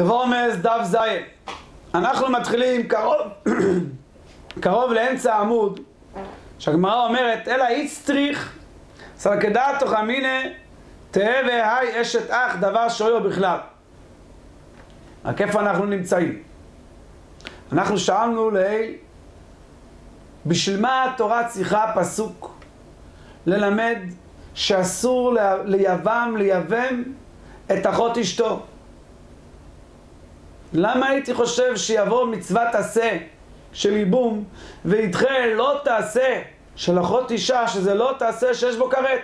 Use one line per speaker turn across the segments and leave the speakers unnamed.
רומז דף ז' אנחנו מתחילים קרוב, קרוב לאמצע העמוד שהגמרא אומרת אלא איצטריך סלקדתו חמינא תהא והי אשת אח דבר שויו בכלל. רק איפה אנחנו נמצאים? אנחנו שאלנו לעיל בשביל מה התורה צריכה פסוק ללמד שאסור ליבם ליבם את אחות אשתו למה הייתי חושב שיבוא מצוות עשה של ייבום וידחה לא תעשה של אחות אישה שזה לא תעשה שיש בו כרת?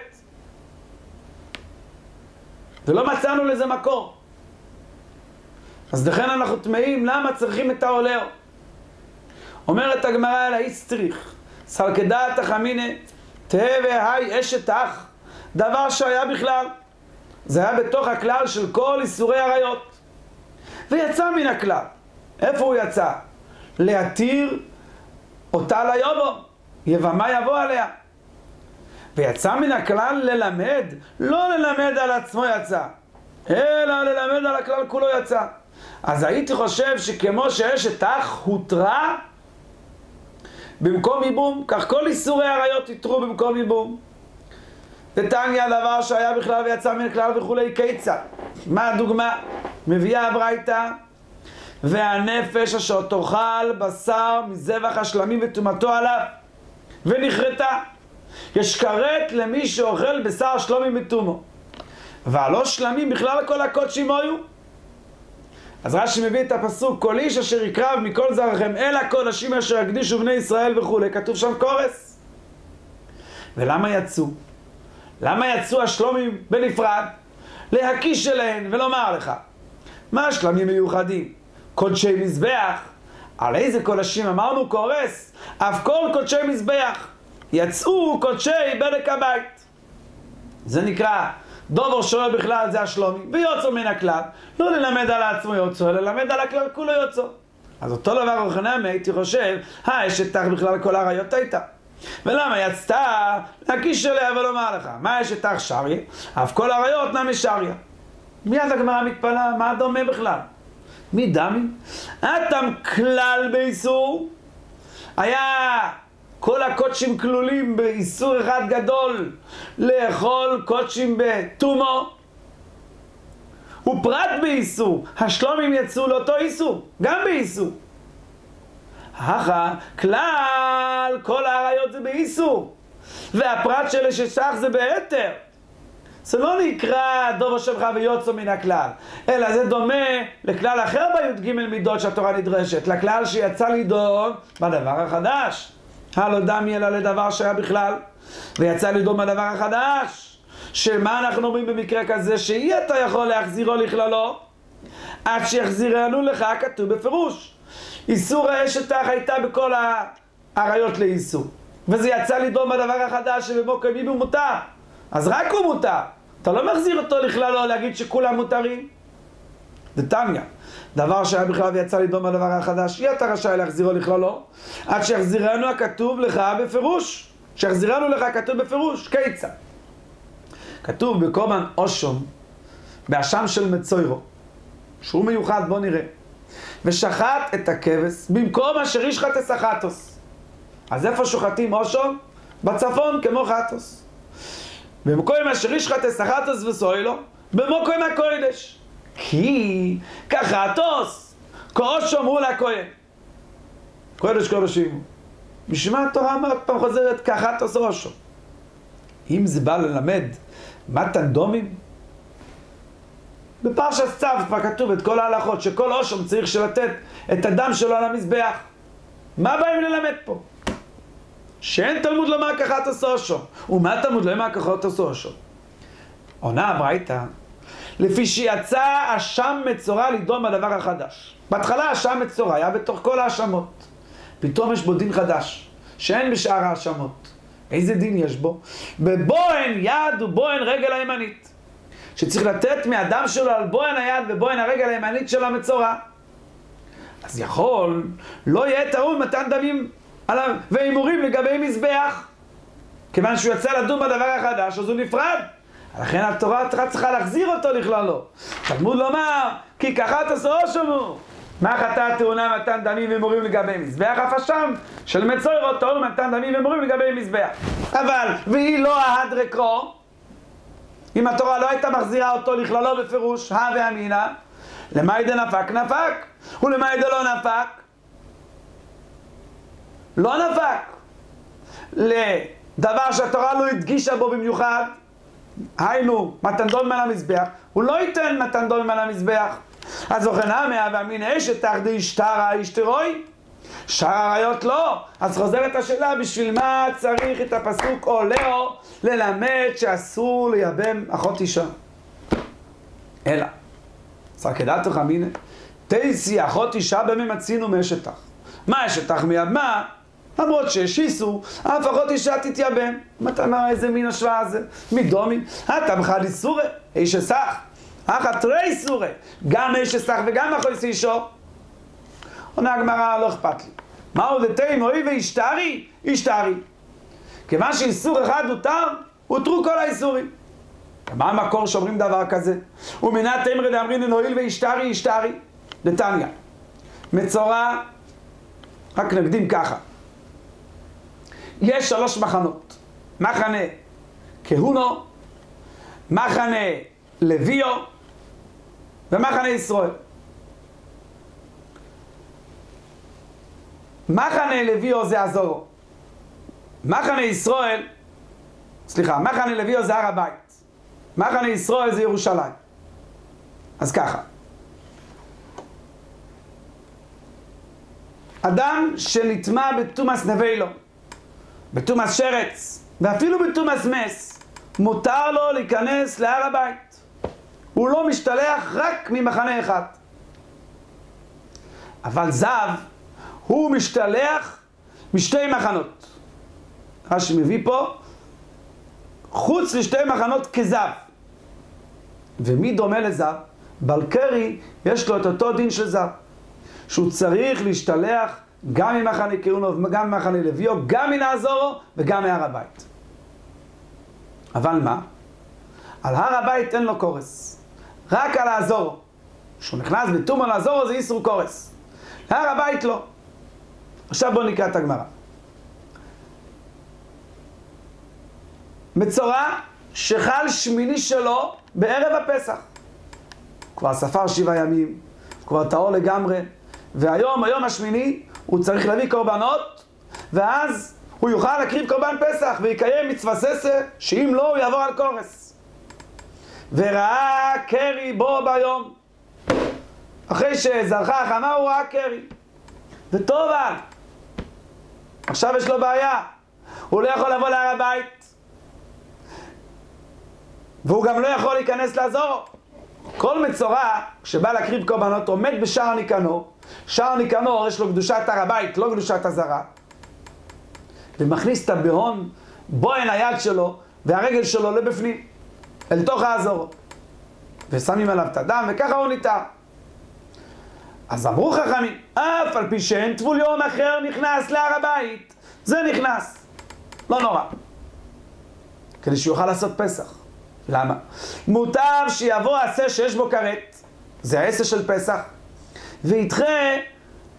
ולא מצאנו לזה מקור. אז לכן אנחנו תמהים למה צריכים את העולר אומרת הגמרא על האיסטריך סלקדעת החמינא תהא והי אשת אח דבר שהיה בכלל זה היה בתוך הכלל של כל איסורי עריות ויצא מן הכלל. איפה הוא יצא? להתיר אותה ליובו, יבמה יבוא עליה. ויצא מן הכלל ללמד, לא ללמד על עצמו יצא, אלא ללמד על הכלל כולו יצא. אז הייתי חושב שכמו שאשת אח הותרה במקום ייבום, כך כל איסורי עריות יתרו במקום ייבום. ותניא דבר שהיה בכלל ויצא מן הכלל וכולי כיצד. מה הדוגמה? מביאה הברייתא והנפש אשר תאכל בשר מזבח השלמים וטומאתו עליו ונכרתה. יש כרת למי שאוכל בשר שלומי בתומו. והלא שלמים בכלל כל הקודשים היו. אז רש"י מביא את הפסוק כל איש אשר יקרב מכל זרעכם אל הקודשים אשר יקדישו בני ישראל וכולי כתוב שם קורס ולמה יצאו? למה יצאו השלומים בנפרד? להקיש אליהן ולומר לך מה שלמים מיוחדים? קודשי מזבח? על איזה קודשים? אמרנו קורס? אף כל קודשי מזבח. יצאו קודשי בדק הבית. זה נקרא דובר שואל בכלל זה השלומי. ויוצא מן הכלל. לא ללמד על עצמו יוצא, ללמד על הכלל כולו יוצא. אז אותו דבר רוחנמי הייתי חושב, האשת תח בכלל כל העריות הייתה. ולמה יצתה? להקיש אליה ולומר לך מה אשת תח שריה? אף כל העריות נמי שריה מיד הגמרא מתפלאה, מה דומה בכלל? מי דמי? אטם כלל באיסור היה כל הקודשים כלולים באיסור אחד גדול לאכול קודשים בתומו ופרט באיסור, השלומים יצאו לאותו איסור, גם באיסור. הכה, כלל, כל האריות זה באיסור, והפרט של אשת זה בהתר. זה לא נקרא דוב השם לך ויוצא מן הכלל, אלא זה דומה לכלל אחר בי"ג מידות שהתורה נדרשת, לכלל שיצא לדון בדבר החדש. הלא דמי אלא לדבר שהיה בכלל, ויצא לדון בדבר החדש. שמה אנחנו אומרים במקרה כזה? שאי אתה יכול להחזירו לכללו, עד שיחזירנו לך, כתוב בפירוש. איסור האשת אח הייתה בכל האריות לאיסור. וזה יצא לדון בדבר החדש שבמוקר מי מותר. אז רק הוא מותר. אתה לא מחזיר אותו לכללו להגיד שכולם מותרים. זה תניא. דבר שהיה בכלל ויצא לדום בדבר החדש, אי אתה רשאי להחזירו לכללו, עד שיחזירנו הכתוב לך בפירוש. שיחזירנו לך כתוב בפירוש, כיצד? כתוב בקומן אושום, באשם של מצוירו, שהוא מיוחד, בוא נראה. ושחט את הכבש במקום אשר איש חטס החטוס. אז איפה שוחטים אושום? בצפון כמו חטוס. במקום אשר איש חטס החטוס וסוילו, במקום הקוידש. כי כחטוס, כאושום הוא לכהן. קודש קודשים. מה התורה אומרת פעם חוזרת כחטוס אושום? אם זה בא ללמד מתן דומים? בפרשת צו כבר כתוב את כל ההלכות שכל אושום צריך שלתת את הדם שלו על המזבח. מה באים ללמד פה? שאין תלמוד לומר ככה תעשו אושום. ומה תלמוד לומר ככה תעשו אושום? עונה הברייתא, לפי שיצא אשם מצורע לדום בדבר החדש. בהתחלה אשם מצורע היה בתוך כל האשמות. פתאום יש בו דין חדש, שאין בשאר האשמות. איזה דין יש בו? בבוהן יד ובוהן רגל הימנית. שצריך לתת מהדם שלו על בוהן היד ובוהן הרגל הימנית של המצורע. אז יכול, לא יהיה טעון מתן דמים עליו והימורים לגבי מזבח. כיוון שהוא יצא לדון בדבר החדש, אז הוא נפרד. לכן התורה צריכה להחזיר אותו לכללו. תלמוד לומר, כי כחת עשו שמו. מה חטאת טעונה מתן דמים ומורים לגבי מזבח, אף אשם של מצוירות טעון מתן דמים ומורים לגבי מזבח. אבל, והיא לא ההדרקרו, אם התורה לא הייתה מחזירה אותו לכללו בפירוש, הא ואמינא, למאי דנפק נפק, ולמאי דלא נפק, לא נפק. לדבר שהתורה לא הדגישה בו במיוחד, היינו, מתן דומים על המזבח, הוא לא ייתן מתן דומים על המזבח. אז וכן המאה והמין אשת תחדי השתרה אשתרוי? שאר הראיות לא. אז חוזרת השאלה, בשביל מה צריך את הפסוק או לאו ללמד שאסור לייבם אחות אישה? אלא, סרקדת חמינה, תייסי אחות אישה מצינו מאשתך. מה אשתך מיבמה? למרות שיש איסור, אף אחות אישה תתייבם. אומר איזה מין השוואה זה? מדומי, בכלל איסורי, איש אסך. אחת תרי סורי, גם איש אסך וגם אחוי אישו. עונה הגמרא, לא אכפת לי. מהו דתי מוי ואישתרי? אישתרי. כיוון שאיסור אחד הותר, הותרו כל האיסורים. מה המקור שאומרים דבר כזה? ומנת תמרי דאמרין הואיל ואישתרי אישתרי. דתניא. מצורע, רק נקדים ככה. יש שלוש מחנות. מחנה כהונו, מחנה לביו ומחנה ישראל. מחנה לביו זה הזורו. מחנה ישראל, סליחה, מחנה לביו זה הר הבית. מחנה ישראל זה ירושלים. אז ככה. אדם שנטמע בתומאס נבילו, בתומאס שרץ, ואפילו בתומאס מס, מותר לו להיכנס להר הבית. הוא לא משתלח רק ממחנה אחד. אבל זב, הוא משתלח משתי מחנות. רש"י מביא פה, חוץ לשתי מחנות כזב. ומי דומה לזב? בלקרי יש לו את אותו דין של זב. שהוא צריך להשתלח גם ממחנה כהונו וגם ממחנה לביאו, גם מן האזורו וגם מהר הבית. אבל מה? על הר הבית אין לו קורס, רק על האזורו. כשהוא נכנס בתום על האזורו זה איסור קורס. להר הבית לא. עכשיו בואו נקרא את הגמרא. מצורע שחל שמיני שלו בערב הפסח. כבר ספר שבעה ימים, כבר טהור לגמרי, והיום, היום השמיני, הוא צריך להביא קורבנות, ואז הוא יוכל להקריב קורבן פסח ויקיים מצווה ססה, שאם לא, הוא יעבור על קורס. וראה קרי בו ביום. אחרי שזרחה החמה הוא ראה קרי. וטוב על. עכשיו יש לו בעיה. הוא לא יכול לבוא להר הבית. והוא גם לא יכול להיכנס לעזור. כל מצורע שבא להקריב קורבנות עומד בשער ניקנור. שער ניקנור יש לו קדושת הר הבית, לא קדושת הזרה. ומכניס את הבהון, בוהן היד שלו והרגל שלו לבפנים, אל תוך האזור. ושמים עליו את הדם, וככה הוא ניתר. אז אמרו חכמים, אף על פי שאין טבול יום אחר נכנס להר הבית, זה נכנס. לא נורא. כדי שיוכל לעשות פסח. למה? מוטב שיבוא עשה שיש בו כרת, זה העשה של פסח, וידחה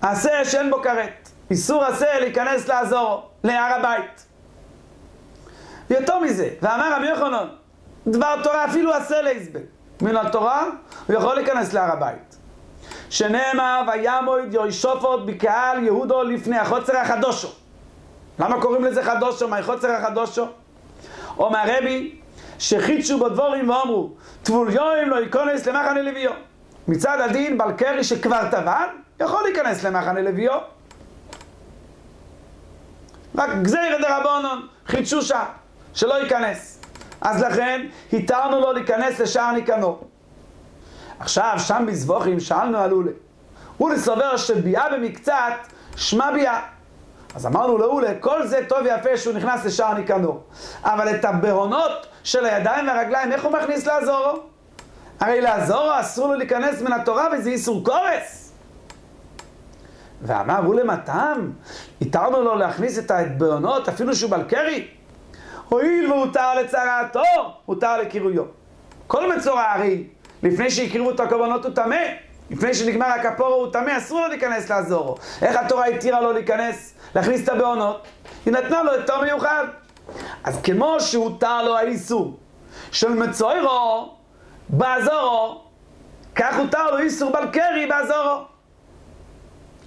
עשה שאין בו כרת. איסור עשה להיכנס לעזור להר הבית. יותר מזה, ואמר רבי יוחנן, דבר תורה אפילו עשה להסבל. מן התורה, הוא יכול להיכנס להר הבית. שנאמר, וימויד יוישופות בקהל יהודו לפני החוצר החדושו. למה קוראים לזה חדושו? מה חוצר החדושו? אומר רבי, שחידשו בדבורים ואומרו, טבול יוים לא ייכנס למחנה לביו. מצד הדין, בלקרי שכבר טבן, יכול להיכנס למחנה לביו. רק גזירא דרבנון, חידשו שם, שלא ייכנס. אז לכן, התרנו לו להיכנס לשער ניקנור. עכשיו, שם בזבוכים, שאלנו על אולה. אולה סובר שביאה במקצת, שמע ביאה. אז אמרנו לאולה, כל זה טוב ויפה שהוא נכנס לשער ניקנור. אבל את הבהונות של הידיים והרגליים, איך הוא מכניס לעזורו? הרי לעזורו אסור לו להיכנס מן התורה וזה איסור קורס. ואמר, אולה מתם, התרנו לו להכניס את הבהונות, אפילו שהוא בלקרי. הואיל והותר לצרעתו, הותר לקירויו. כל מצורע הרי, לפני שהקריבו את הקורבנות הוא טמא, לפני שנגמר הכפורו הוא טמא, אסור לו להיכנס לעזורו. איך התורה התירה לו להיכנס, להכניס את הבעונות? היא נתנה לו את תור מיוחד. אז כמו שהותר לו האיסור של מצוירו בעזורו, כך הותר לו איסור בלקרי בעזורו.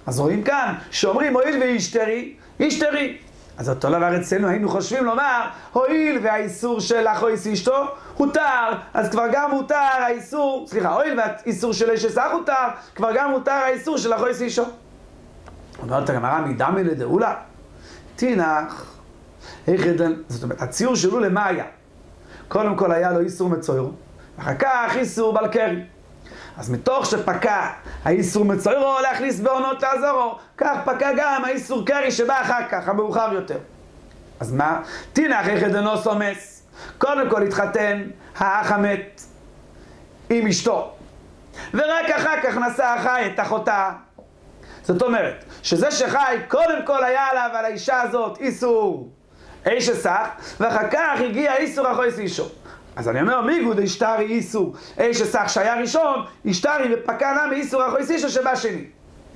אז רואים כאן, שאומרים הואיל ואישתרי, אישתרי. אז אותו דבר אצלנו היינו חושבים לומר, הואיל והאיסור של אחויס אשתו הותר, אז כבר גם הותר האיסור, סליחה, הואיל והאיסור של אש אסך הותר, כבר גם הותר האיסור של אחויס אשתו. אומרת הגמרא מדמי לדאולה, תינח, איך ידן, זאת אומרת, הציור שלו למה היה? קודם כל היה לו איסור מצוירו, ואחר כך איסור בלקרי. אז מתוך שפקע האיסור מצוירו להכניס בעונות לעזורו, כך פקע גם האיסור קרי שבא אחר כך, המאוחר יותר. אז מה? תינח איך ידנו סומס. קודם כל התחתן האח המת עם אשתו, ורק אחר כך נשא החי את אחותה. זאת אומרת, שזה שחי, קודם כל היה עליו, על האישה הזאת, איסור איש אסך, ואחר כך הגיע איסור אחויס אישו. אז אני אומר, מיגוד אשתרי איסור איש אסך שהיה ראשון, אשתרי ופקע נא מאיסור אחויס אישו שבא שני.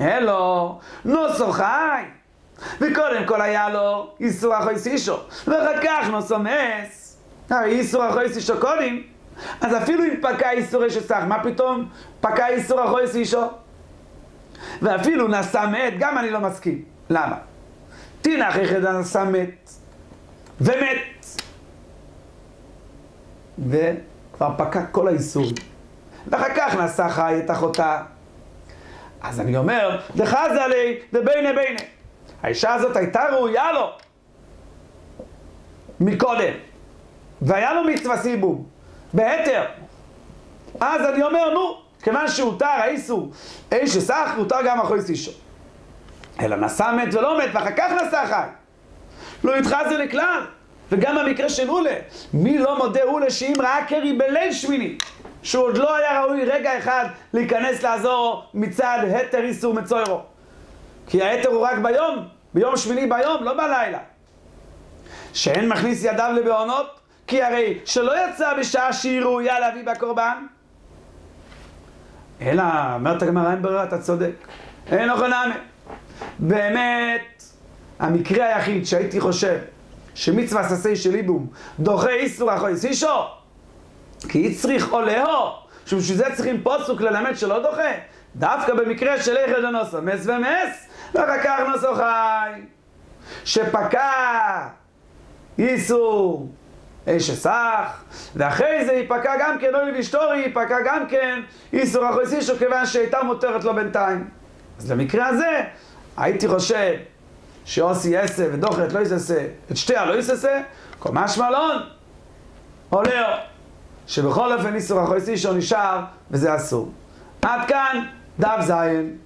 אלו, נוסו חי. וקודם כל היה לו איסור אחויס אישו, ואחר כך נוסו מס. הרי איסור אחויס אישו קודם, אז אפילו אם פקע איסור איש אסך, מה פתאום פקע איסור אחויס אישו? ואפילו נשא מת, גם אני לא מסכים. למה? תינח אחד נשא מת, ומת. וכבר פקע כל האיסור. ואחר כך נשא חי את אחותה. אז אני אומר, דחזה לי, דביינה ביינה. האישה הזאת הייתה ראויה לו מקודם, והיה לו מצווה סיבוב, בהתר. אז אני אומר, נו, כיוון שהותר האיסור איש אסך, הותר גם אחוי אישו. אלא נשא מת ולא מת, ואחר כך נשא חי. לא יתחזה לכלל. וגם במקרה של אולה, מי לא מודה אולה שאם ראה קרי בליל שמיני, שהוא עוד לא היה ראוי רגע אחד להיכנס לעזור מצד התר איסור מצוירו. כי ההתר הוא רק ביום, ביום שמיני ביום, לא בלילה. שאין מכניס ידיו לבעונות, כי הרי שלא יצא בשעה שהיא ראויה להביא בקורבן, אלא, אומרת הגמרא, אין ברירה, אתה צודק. אין אוכל נאמה. באמת, המקרה היחיד שהייתי חושב שמצווה ססי של איבום דוחה איסור אחוי סישו, כי צריך עולהו, שבשביל זה צריכים פוסוק ללמד שלא דוחה. דווקא במקרה של איכד הנוסו, מס ומס, ואחר כך נוסו חי. שפקע איסור אש אסך, ואחרי זה ייפקע גם כן, אוי ואשתורי, ייפקע גם כן איסור אחוי סישו, כיוון שהייתה מותרת לו בינתיים. אז למקרה הזה, הייתי חושב שאוסי יסה ודוחת לא יססה, את שתיה לא יססה, כל משמע לון, עולה שבכל אופן איסור אחוי סישו נשאר, וזה אסור. עד כאן, דף זין.